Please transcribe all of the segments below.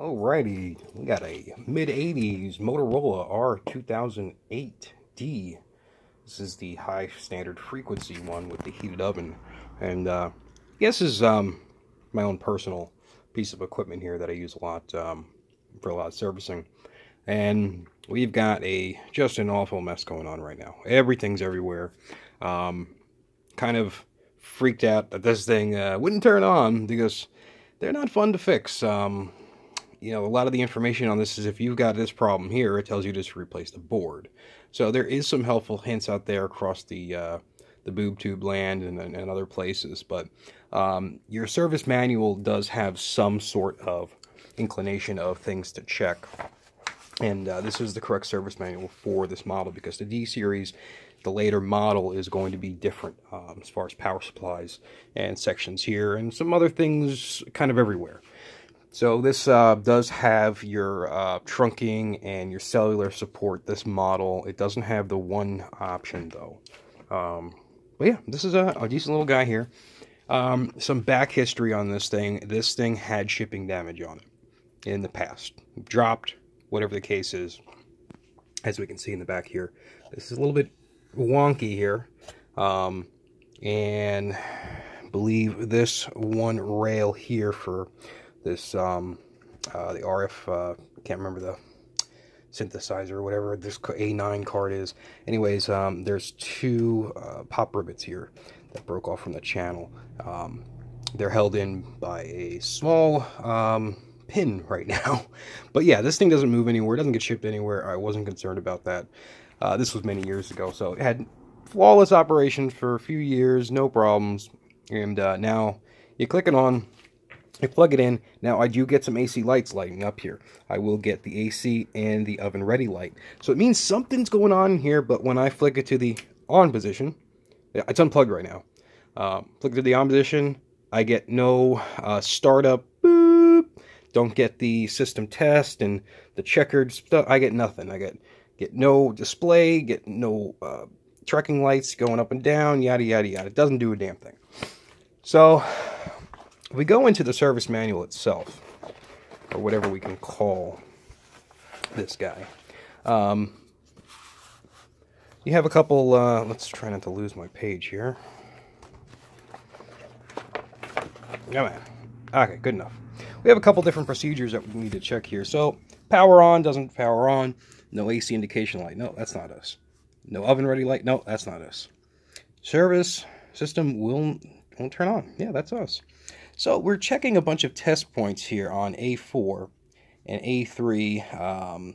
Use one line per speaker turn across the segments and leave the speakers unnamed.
Alrighty, we got a mid-80s Motorola R2008D. This is the high standard frequency one with the heated oven. And uh, this is um, my own personal piece of equipment here that I use a lot um, for a lot of servicing. And we've got a just an awful mess going on right now. Everything's everywhere. Um, kind of freaked out that this thing uh, wouldn't turn on because they're not fun to fix. Um, you know, a lot of the information on this is if you've got this problem here, it tells you just to replace the board. So there is some helpful hints out there across the uh, the boob tube land and, and other places, but um, your service manual does have some sort of inclination of things to check. And uh, this is the correct service manual for this model because the D series, the later model, is going to be different um, as far as power supplies and sections here and some other things kind of everywhere. So this uh, does have your uh, trunking and your cellular support, this model. It doesn't have the one option though. Um, but yeah, this is a, a decent little guy here. Um, some back history on this thing. This thing had shipping damage on it in the past. Dropped, whatever the case is. As we can see in the back here. This is a little bit wonky here. Um, and believe this one rail here for this um, uh, the RF uh, can't remember the synthesizer or whatever this A9 card is. Anyways, um, there's two uh, pop rivets here that broke off from the channel. Um, they're held in by a small um, pin right now. But yeah, this thing doesn't move anywhere. It doesn't get shipped anywhere. I wasn't concerned about that. Uh, this was many years ago, so it had flawless operations for a few years, no problems. And uh, now you click it on, I plug it in. Now I do get some AC lights lighting up here. I will get the AC and the oven ready light. So it means something's going on here, but when I flick it to the on position, it's unplugged right now. Uh, flick it to the on position, I get no uh, startup, boop, don't get the system test and the checkered stuff. I get nothing. I get get no display, get no uh, trekking lights going up and down, yada, yada, yada. It doesn't do a damn thing. So we go into the service manual itself, or whatever we can call this guy. Um, you have a couple, uh, let's try not to lose my page here. Come on. Okay, good enough. We have a couple different procedures that we need to check here. So, power on, doesn't power on. No AC indication light. No, that's not us. No oven ready light. No, that's not us. Service system will won't turn on. Yeah, that's us. So we're checking a bunch of test points here on A4 and A3. Um,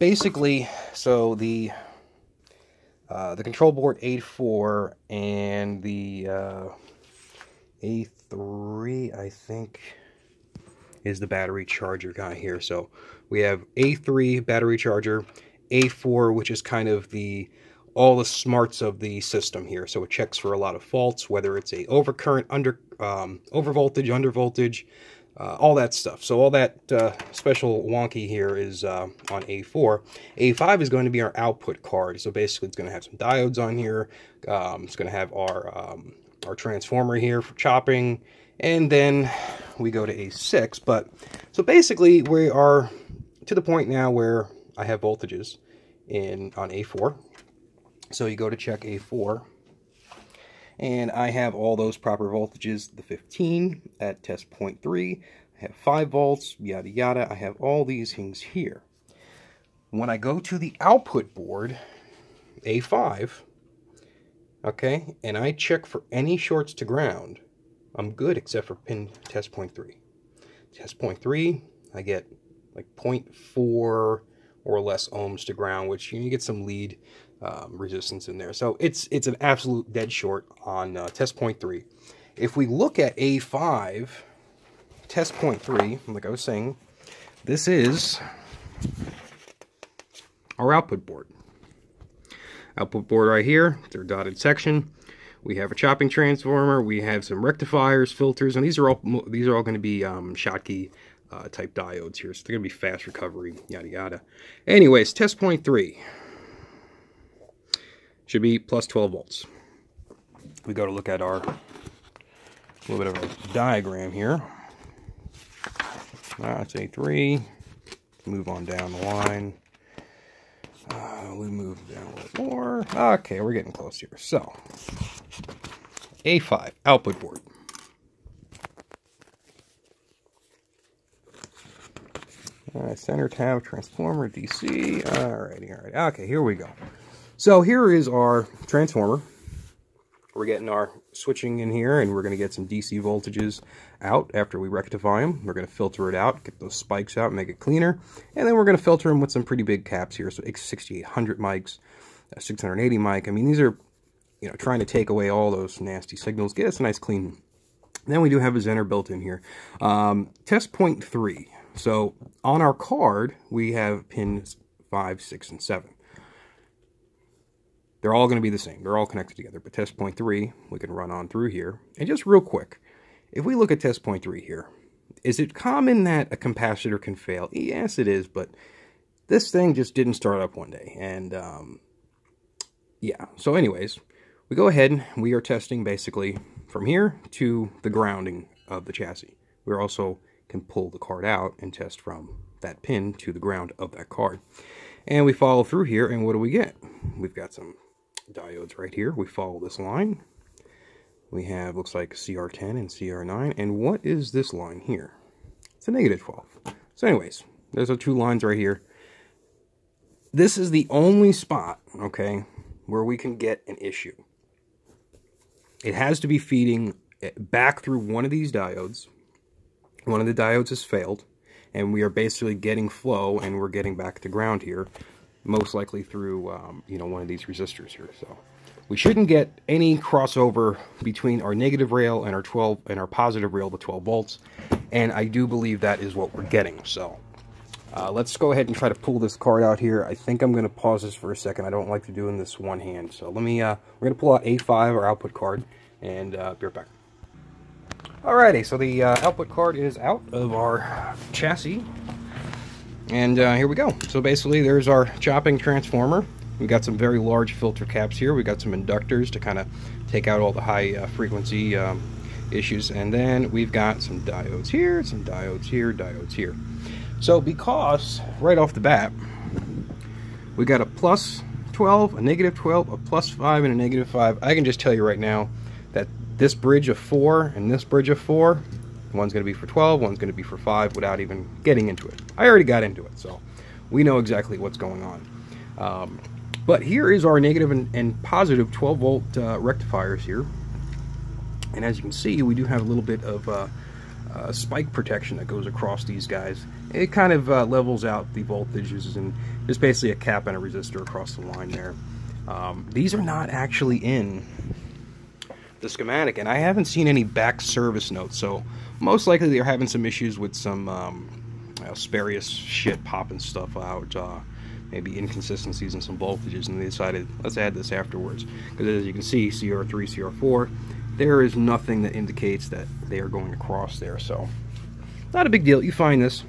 basically, so the uh, the control board A4 and the uh, A3, I think, is the battery charger guy here. So we have A3 battery charger, A4, which is kind of the all the smarts of the system here. So it checks for a lot of faults, whether it's a overcurrent, under um, over voltage, under voltage, uh, all that stuff. So all that uh, special wonky here is uh, on A4. A5 is going to be our output card. So basically it's going to have some diodes on here. Um, it's going to have our, um, our transformer here for chopping. And then we go to A6. But so basically we are to the point now where I have voltages in on A4 so you go to check A4, and I have all those proper voltages, the 15 at test point 3, I have 5 volts, yada yada, I have all these things here. When I go to the output board, A5, okay, and I check for any shorts to ground, I'm good except for pin test point 3. Test point 3, I get like 0.4 or less ohms to ground, which you get some lead um, resistance in there. So it's it's an absolute dead short on uh, test point three. If we look at A5, test point three, like I was saying, this is our output board. Output board right here, their dotted section. We have a chopping transformer. We have some rectifiers, filters, and these are all these are all going to be um, Schottky uh, type diodes here. So they're going to be fast recovery, yada yada. Anyways, test point three should be plus 12 volts. We go to look at our little bit of a diagram here. That's A3. Move on down the line. Uh, we move down a little more. Okay, we're getting close here. So, A5, output board. Uh, center tab, transformer, DC. Alrighty, alright. Okay, here we go. So here is our transformer. We're getting our switching in here, and we're going to get some DC voltages out after we rectify them. We're going to filter it out, get those spikes out, make it cleaner. And then we're going to filter them with some pretty big caps here. So X6800 mics, 680 mic. I mean, these are, you know, trying to take away all those nasty signals, get us a nice clean. Then we do have a Zener built in here. Um, test point 3. So on our card, we have pins 5, 6, and 7. They're all going to be the same. They're all connected together. But test point 3, we can run on through here. And just real quick, if we look at test point 3 here, is it common that a capacitor can fail? Yes, it is, but this thing just didn't start up one day. And, um, yeah. So anyways, we go ahead. And we are testing basically from here to the grounding of the chassis. We're also can pull the card out and test from that pin to the ground of that card. And we follow through here, and what do we get? We've got some diodes right here. We follow this line. We have, looks like CR10 and CR9. And what is this line here? It's a negative 12. So anyways, there's our two lines right here. This is the only spot, okay, where we can get an issue. It has to be feeding back through one of these diodes, one of the diodes has failed, and we are basically getting flow, and we're getting back to ground here, most likely through, um, you know, one of these resistors here. So we shouldn't get any crossover between our negative rail and our 12 and our positive rail, the 12 volts, and I do believe that is what we're getting. So uh, let's go ahead and try to pull this card out here. I think I'm going to pause this for a second. I don't like to do in this one hand. So let me, uh, we're going to pull out A5, our output card, and uh, be right back. Alrighty, so the uh, output card is out of our chassis. And uh, here we go. So basically there's our chopping transformer. We've got some very large filter caps here. We've got some inductors to kind of take out all the high uh, frequency um, issues. And then we've got some diodes here, some diodes here, diodes here. So because right off the bat, we got a plus 12, a negative 12, a plus 5, and a negative 5. I can just tell you right now that this bridge of 4 and this bridge of 4, one's going to be for 12, one's going to be for 5 without even getting into it. I already got into it, so we know exactly what's going on. Um, but here is our negative and, and positive 12 volt uh, rectifiers here. And as you can see, we do have a little bit of uh, uh, spike protection that goes across these guys. It kind of uh, levels out the voltages and there's basically a cap and a resistor across the line there. Um, these are not actually in the schematic, and I haven't seen any back service notes, so most likely they're having some issues with some um, shit popping stuff out, uh, maybe inconsistencies in some voltages, and they decided, let's add this afterwards. Because as you can see, CR3, CR4, there is nothing that indicates that they are going across there, so not a big deal. You find this.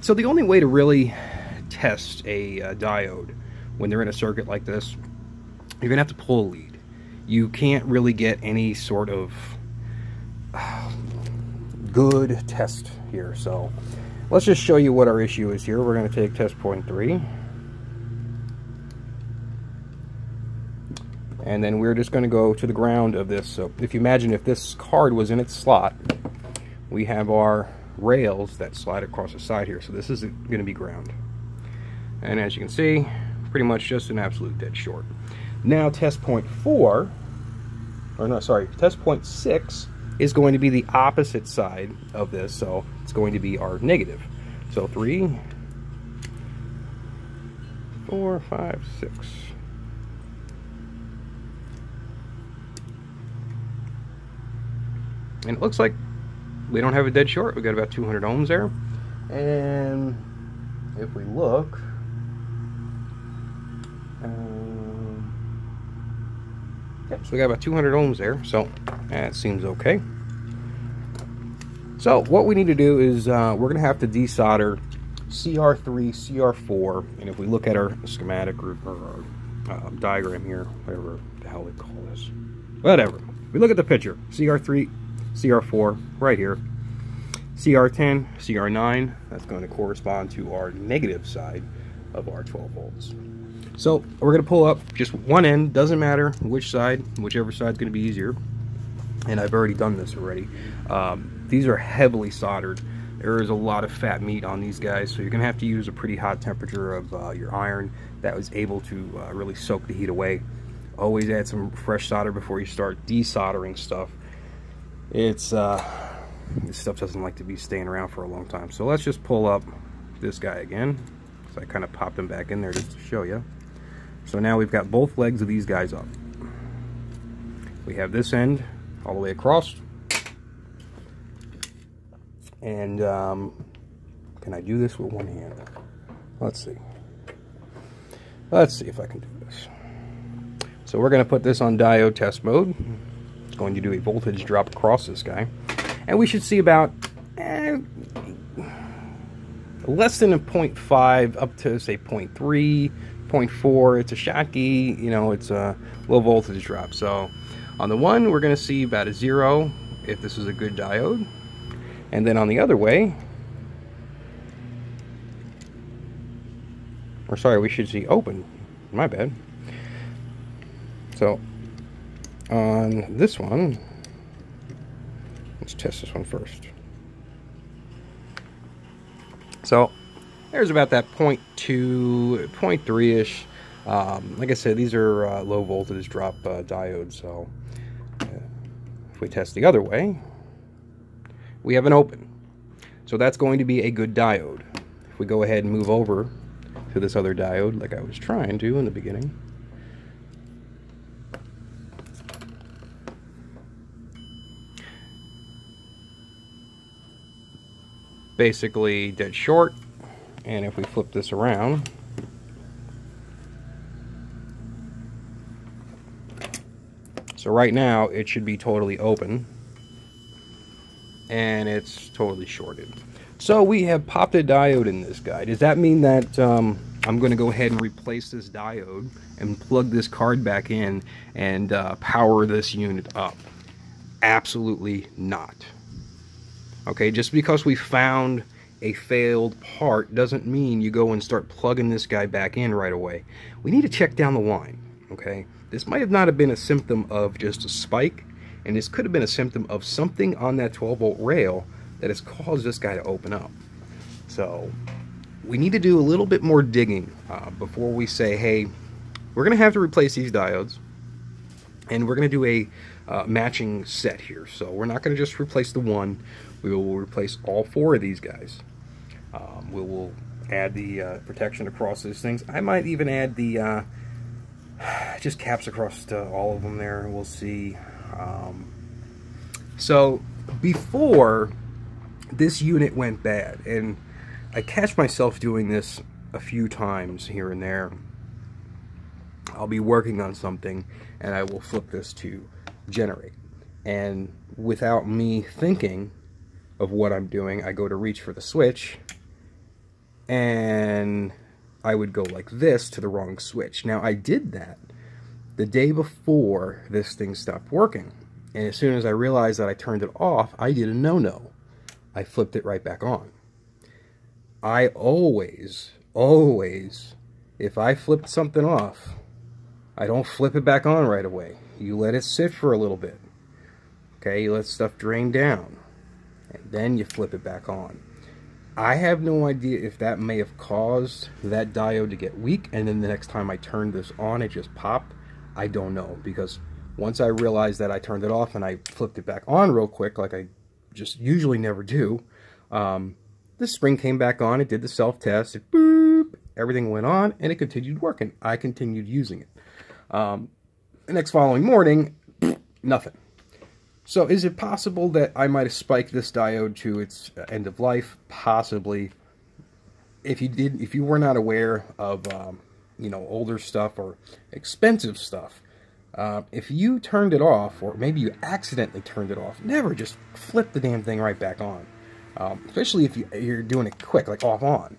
So the only way to really test a uh, diode when they're in a circuit like this, you're going to have to pull a lead you can't really get any sort of good test here. So let's just show you what our issue is here. We're going to take test point three. And then we're just going to go to the ground of this. So if you imagine if this card was in its slot, we have our rails that slide across the side here. So this is going to be ground. And as you can see, pretty much just an absolute dead short. Now test point four or no, sorry, test point six is going to be the opposite side of this, so it's going to be our negative. So three, four, five, six. And it looks like we don't have a dead short. We got about 200 ohms there. And if we look, so we got about 200 ohms there, so that seems okay. So what we need to do is uh, we're going to have to desolder CR3, CR4, and if we look at our schematic or, or uh, diagram here, whatever the hell they call this, whatever. We look at the picture, CR3, CR4, right here. CR10, CR9, that's going to correspond to our negative side of our 12 volts. So we're going to pull up just one end, doesn't matter which side, whichever side's going to be easier. And I've already done this already. Um, these are heavily soldered. There is a lot of fat meat on these guys, so you're going to have to use a pretty hot temperature of uh, your iron that was able to uh, really soak the heat away. Always add some fresh solder before you start desoldering stuff. It's, uh, this stuff doesn't like to be staying around for a long time. So let's just pull up this guy again. So I kind of popped him back in there just to show you. So now we've got both legs of these guys up. We have this end all the way across. And um, can I do this with one hand? Let's see. Let's see if I can do this. So we're going to put this on diode test mode. It's going to do a voltage drop across this guy. And we should see about eh, less than a 0.5 up to say 0.3, 0.4. It's a Schottky, you know, it's a low voltage drop. So on the one, we're going to see about a zero if this is a good diode. And then on the other way, or sorry, we should see open. My bad. So on this one, let's test this one first. So there's about that 0.2, 0.3-ish. Um, like I said, these are uh, low voltage drop uh, diodes, so uh, if we test the other way, we have an open. So that's going to be a good diode. If we go ahead and move over to this other diode, like I was trying to in the beginning, basically dead short. And if we flip this around, so right now it should be totally open and it's totally shorted. So we have popped a diode in this guy. Does that mean that um, I'm going to go ahead and replace this diode and plug this card back in and uh, power this unit up? Absolutely not. Okay, just because we found a failed part doesn't mean you go and start plugging this guy back in right away. We need to check down the line, okay? This might have not have been a symptom of just a spike, and this could have been a symptom of something on that 12 volt rail that has caused this guy to open up. So we need to do a little bit more digging uh, before we say, hey, we're going to have to replace these diodes, and we're going to do a uh, matching set here. So we're not going to just replace the one, we will replace all four of these guys. Um, we will add the uh, protection across these things. I might even add the uh, just caps across all of them there. We'll see. Um, so before this unit went bad, and I catch myself doing this a few times here and there. I'll be working on something and I will flip this to generate. And without me thinking of what I'm doing, I go to reach for the switch and I would go like this to the wrong switch. Now I did that the day before this thing stopped working. And as soon as I realized that I turned it off, I did a no-no. I flipped it right back on. I always, always, if I flipped something off, I don't flip it back on right away. You let it sit for a little bit. Okay, you let stuff drain down. And then you flip it back on. I have no idea if that may have caused that diode to get weak and then the next time I turned this on it just popped. I don't know because once I realized that I turned it off and I flipped it back on real quick like I just usually never do, um, the spring came back on, it did the self-test, it boop, everything went on and it continued working. I continued using it. Um, the next following morning, nothing. So is it possible that I might have spiked this diode to its end of life? Possibly. If you did, if you were not aware of, um, you know, older stuff or expensive stuff, uh, if you turned it off, or maybe you accidentally turned it off, never just flip the damn thing right back on. Um, especially if you, you're doing it quick, like off on.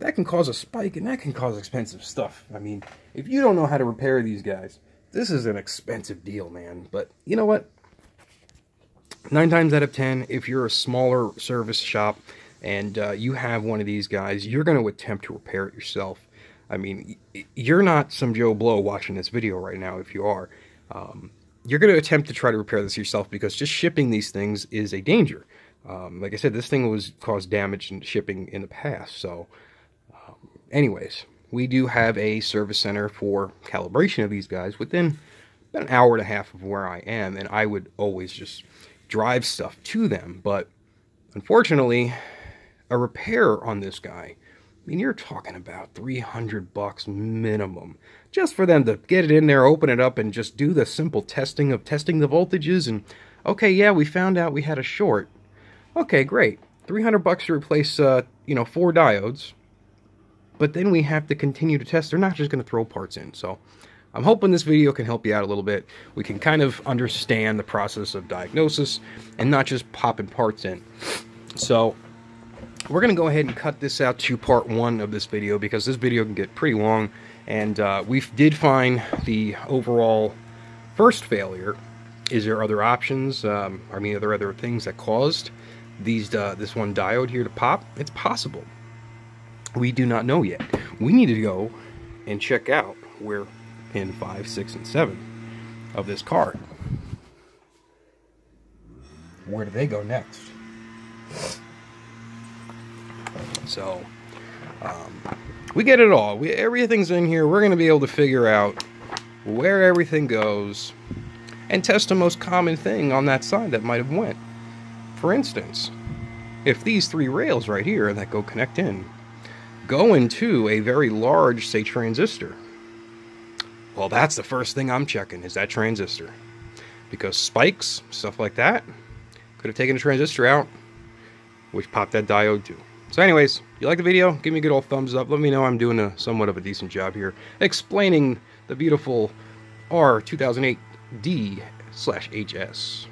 That can cause a spike, and that can cause expensive stuff. I mean, if you don't know how to repair these guys, this is an expensive deal, man. But you know what? nine times out of ten, if you're a smaller service shop and uh, you have one of these guys, you're going to attempt to repair it yourself. I mean, you're not some Joe Blow watching this video right now. If you are, um, you're going to attempt to try to repair this yourself because just shipping these things is a danger. Um, like I said, this thing was caused damage in shipping in the past. So, um, anyways, we do have a service center for calibration of these guys within about an hour and a half of where I am, and I would always just drive stuff to them. But unfortunately, a repair on this guy, I mean, you're talking about 300 bucks minimum just for them to get it in there, open it up, and just do the simple testing of testing the voltages. And okay, yeah, we found out we had a short. Okay, great. 300 bucks to replace, uh, you know, four diodes. But then we have to continue to test. They're not just going to throw parts in. So I'm hoping this video can help you out a little bit. We can kind of understand the process of diagnosis and not just popping parts in. So we're going to go ahead and cut this out to part one of this video because this video can get pretty long. And uh, we did find the overall first failure. Is there other options? Um, I mean, are there other things that caused these uh, this one diode here to pop? It's possible. We do not know yet. We need to go and check out where pin 5, 6, and 7 of this card. Where do they go next? So, um, we get it all. We, everything's in here. We're going to be able to figure out where everything goes and test the most common thing on that side that might have went. For instance, if these three rails right here that go connect in go into a very large, say, transistor, well, that's the first thing I'm checking is that transistor. Because spikes, stuff like that, could have taken a transistor out, which popped that diode too. So anyways, you like the video, give me a good old thumbs up. Let me know I'm doing a somewhat of a decent job here explaining the beautiful R2008D slash HS.